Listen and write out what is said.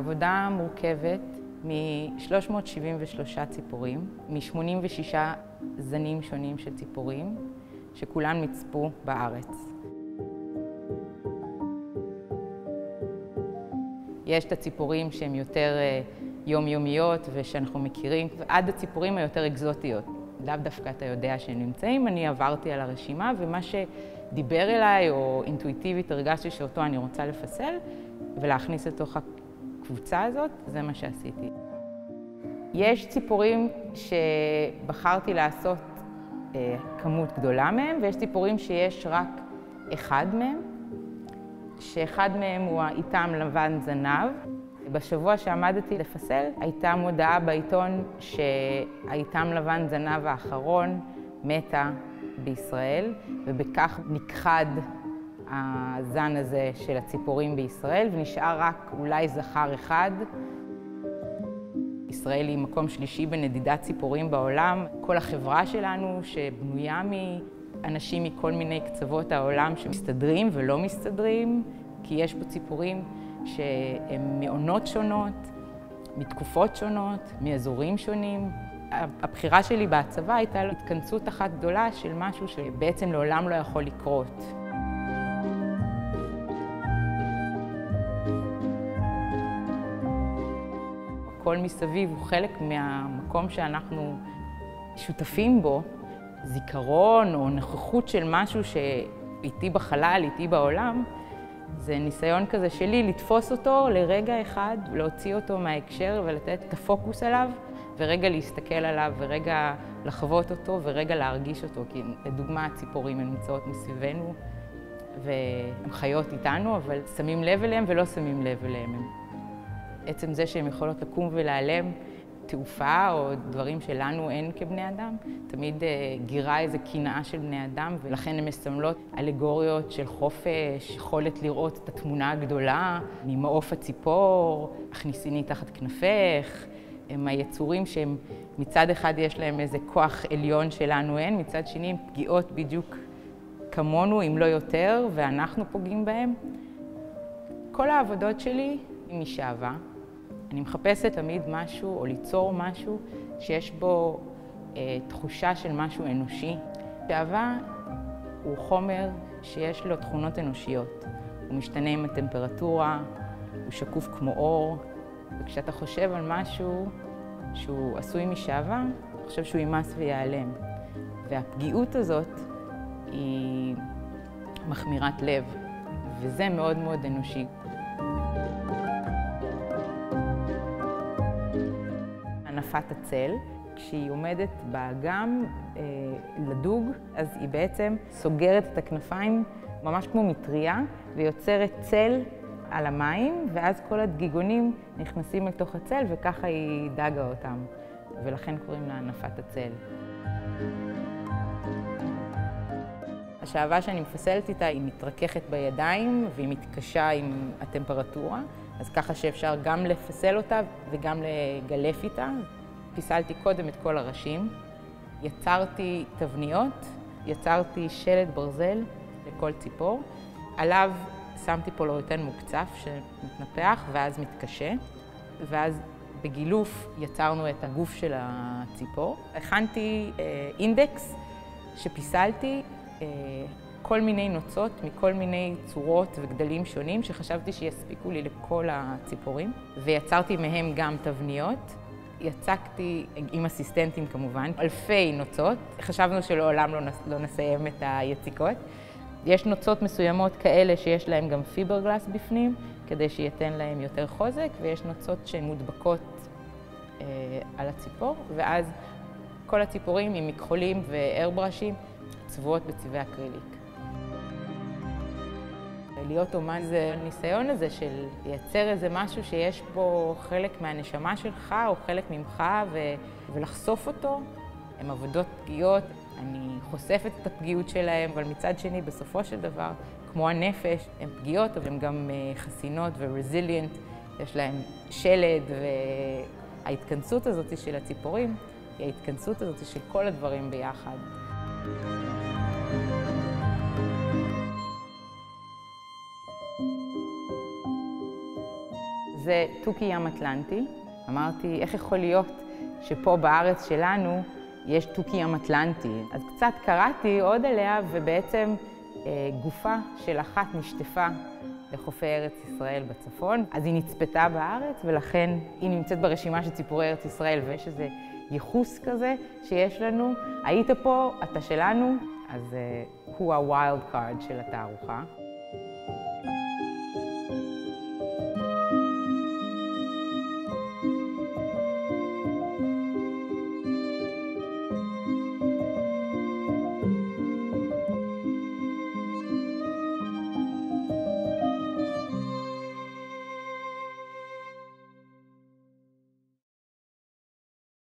העבודה מורכבת מ-373 ציפורים, מ-86 זנים שונים של ציפורים, שכולן נצפו בארץ. יש את הציפורים שהן יותר אה, יומיומיות ושאנחנו מכירים, עד הציפורים היותר אקזוטיות. לאו דווקא אתה יודע שהם נמצאים, אני עברתי על הרשימה, ומה שדיבר אליי, או אינטואיטיבית הרגשתי שאותו אני רוצה לפסל, ולהכניס לתוך הקבוצה הזאת, זה מה שעשיתי. יש ציפורים שבחרתי לעשות אה, כמות גדולה מהם, ויש ציפורים שיש רק אחד מהם, שאחד מהם הוא האיתם לבן זנב. בשבוע שעמדתי לפסל, הייתה מודעה בעיתון שהאיתם לבן זנב האחרון מתה בישראל, ובכך נכחד הזן הזה של הציפורים בישראל, ונשאר רק אולי זכר אחד. ישראל היא מקום שלישי בנדידת ציפורים בעולם. כל החברה שלנו, שבנויה מאנשים מכל מיני קצוות העולם שמסתדרים ולא מסתדרים, כי יש פה ציפורים שהן מעונות שונות, מתקופות שונות, מאזורים שונים. הבחירה שלי בהצבה הייתה התכנסות אחת גדולה של משהו שבעצם לעולם לא יכול לקרות. הכל מסביב הוא חלק מהמקום שאנחנו שותפים בו, זיכרון או נוכחות של משהו שאיתי בחלל, איתי בעולם, זה ניסיון כזה שלי לתפוס אותו לרגע אחד, להוציא אותו מההקשר ולתת את הפוקוס עליו, ורגע להסתכל עליו, ורגע לחוות אותו, ורגע להרגיש אותו. כי לדוגמה, הציפורים הן נמצאות מסביבנו, והן חיות איתנו, אבל שמים לב אליהן ולא שמים לב אליהן. עצם זה שהן יכולות לקום ולהיעלם, תעופה או דברים שלנו אין כבני אדם, תמיד אה, גירה איזו קנאה של בני אדם, ולכן הן מסמלות אלגוריות של חופש, יכולת לראות את התמונה הגדולה, ממעוף הציפור, הכניסיני תחת כנפך. הם היצורים שהם מצד אחד יש להם איזה כוח עליון שלנו אין, מצד שני הם פגיעות בדיוק כמונו, אם לא יותר, ואנחנו פוגעים בהם. כל העבודות שלי היא משאבה. אני מחפשת תמיד משהו, או ליצור משהו, שיש בו אה, תחושה של משהו אנושי. שעווה הוא חומר שיש לו תכונות אנושיות. הוא משתנה עם הטמפרטורה, הוא שקוף כמו אור, וכשאתה חושב על משהו שהוא עשוי משעווה, אתה חושב שהוא יימס וייעלם. והפגיעות הזאת היא מחמירת לב, וזה מאוד מאוד אנושי. הנפת הצל. כשהיא עומדת באגם אה, לדוג, אז היא בעצם סוגרת את הכנפיים ממש כמו מטריה, ויוצרת צל על המים, ואז כל הדגיגונים נכנסים לתוך הצל, וככה היא דגה אותם. ולכן קוראים לה הנפת הצל. השעווה שאני מפסלת איתה היא מתרככת בידיים והיא מתקשה עם הטמפרטורה, אז ככה שאפשר גם לפסל אותה וגם לגלף איתה. פיסלתי קודם את כל הראשים, יצרתי תבניות, יצרתי שלד ברזל לכל ציפור, עליו שמתי פולוריטן מוקצף שמתנפח ואז מתקשה, ואז בגילוף יצרנו את הגוף של הציפור. הכנתי אה, אינדקס שפיסלתי אה, כל מיני נוצות מכל מיני צורות וגדלים שונים שחשבתי שיספיקו לי לכל הציפורים, ויצרתי מהם גם תבניות. יצקתי עם אסיסטנטים כמובן, אלפי נוצות. חשבנו שלעולם לא, נס, לא נסיים את היציקות. יש נוצות מסוימות כאלה שיש להן גם פיברגלס בפנים, כדי שייתן להן יותר חוזק, ויש נוצות שהן מודבקות אה, על הציפור, ואז כל הציפורים עם מכחולים ואיירברשים צבועות בצבעי אקריליק. להיות אומן זה הניסיון הזה של לייצר איזה משהו שיש בו חלק מהנשמה שלך או חלק ממך ו... ולחשוף אותו. הן עבודות פגיעות, אני חושפת את הפגיעות שלהן, אבל מצד שני, בסופו של דבר, כמו הנפש, הן פגיעות, אבל הן גם אה, חסינות ורזיליאנט, יש להן שלד, וההתכנסות הזאת של הציפורים היא ההתכנסות הזאת של כל הדברים ביחד. זה תוכי ים אטלנטי. אמרתי, איך יכול להיות שפה בארץ שלנו יש תוכי ים אטלנטי? אז קצת קראתי עוד עליה, ובעצם אה, גופה של אחת נשטפה לחופי ארץ ישראל בצפון. אז היא נצפתה בארץ, ולכן היא נמצאת ברשימה של ציפורי ארץ ישראל, ויש איזה ייחוס כזה שיש לנו. היית פה, אתה שלנו, אז uh, הוא ה wild card של התערוכה.